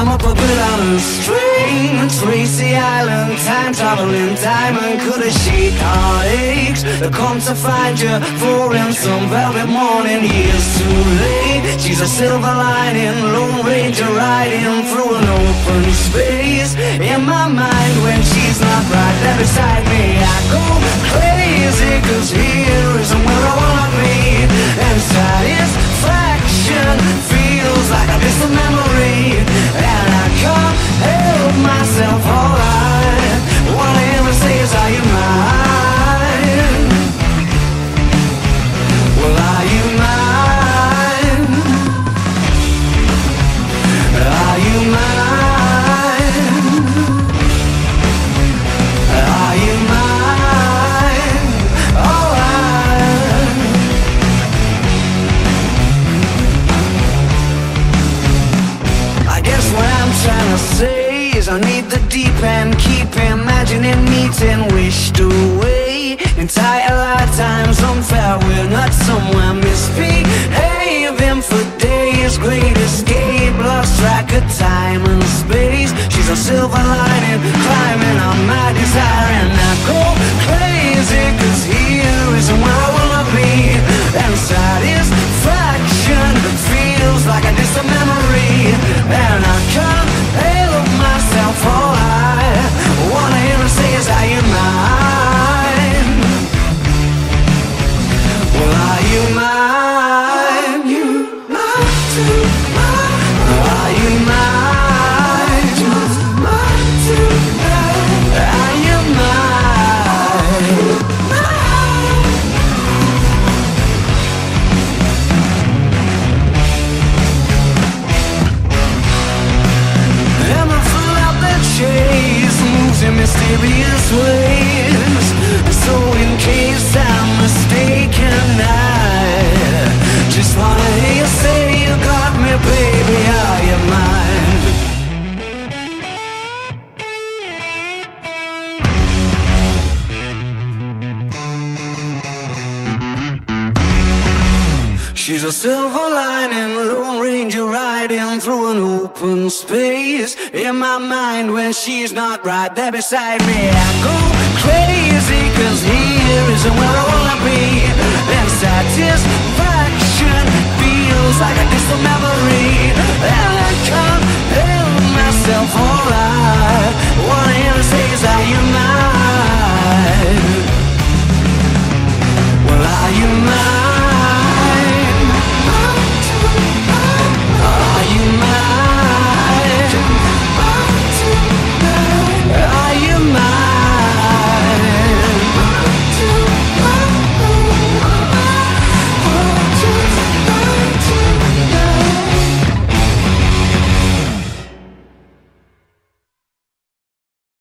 I'm a bit on a string. Tracy Island, time traveling diamond. Could have shake heartaches That come to find you For in some velvet morning. Years too late. She's a silver lining. Lone Ranger riding through an open space. In my mind when she's not right there beside me I go crazy say is I need the deep end, keep imagining meeting wished away. Entire lifetimes unfair, we're not somewhere misbehaving for days. Great escape, lost track of time and space. She's a silver lining, climbing on mine? You mine too Are you mine? Mine tonight Are you mine? Mine chase Moves in mysterious ways So in case I'm mistaken She's a silver lining, Lone Ranger riding through an open space. In my mind, when she's not right there beside me, I go crazy, cause here isn't where I wanna be. And satisfaction